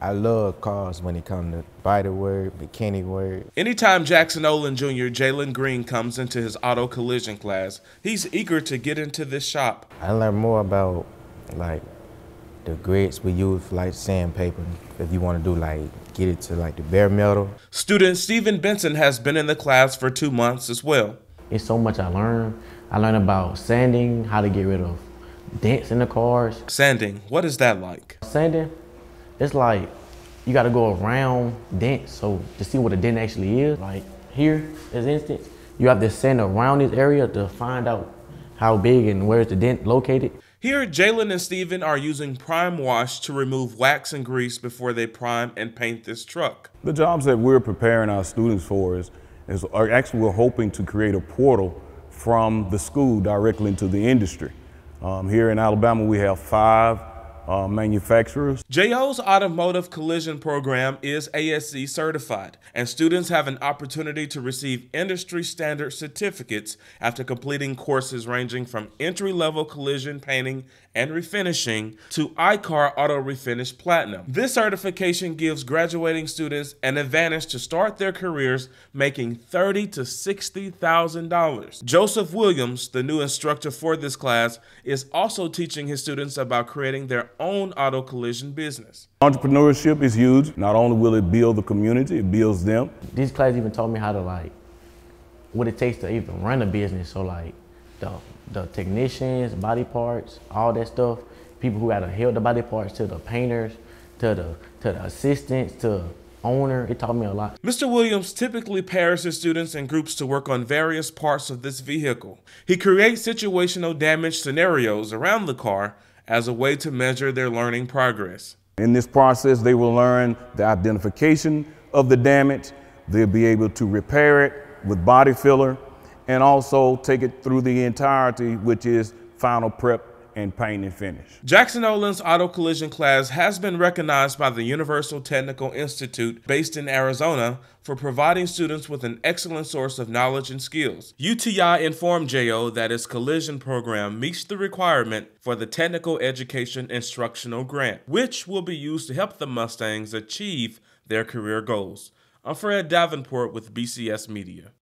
I love cars when it comes to body work, mechanic work. Anytime Jackson Olin Jr. Jalen Green comes into his auto collision class, he's eager to get into this shop. I learn more about like the grits we use for like sandpaper. If you want to do like get it to like the bare metal. Student Stephen Benson has been in the class for two months as well. It's so much I learned. I learned about sanding, how to get rid of dents in the cars. Sanding, what is that like? Sanding, it's like you got to go around dents so to see what a dent actually is. Like here, as instance, you have to sand around this area to find out how big and where's the dent located. Here, Jalen and Steven are using prime wash to remove wax and grease before they prime and paint this truck. The jobs that we're preparing our students for is, is actually we're hoping to create a portal from the school directly into the industry. Um, here in Alabama, we have five uh, manufacturers. JO's automotive collision program is ASE certified, and students have an opportunity to receive industry standard certificates after completing courses ranging from entry level collision painting and refinishing to I-CAR Auto Refinish Platinum. This certification gives graduating students an advantage to start their careers making thirty to sixty thousand dollars. Joseph Williams, the new instructor for this class, is also teaching his students about creating their own auto collision business. Entrepreneurship is huge. Not only will it build the community, it builds them. These classes even taught me how to like, what it takes to even run a business. So like, the, the technicians, body parts, all that stuff, people who had to help the body parts to the painters, to the, to the assistants, to owner. It taught me a lot. Mr. Williams typically pairs his students in groups to work on various parts of this vehicle. He creates situational damage scenarios around the car as a way to measure their learning progress. In this process, they will learn the identification of the damage. They'll be able to repair it with body filler and also take it through the entirety, which is final prep and paint and finish. Jackson Olin's auto collision class has been recognized by the Universal Technical Institute based in Arizona for providing students with an excellent source of knowledge and skills. UTI informed JO that its collision program meets the requirement for the Technical Education Instructional Grant, which will be used to help the Mustangs achieve their career goals. I'm Fred Davenport with BCS Media.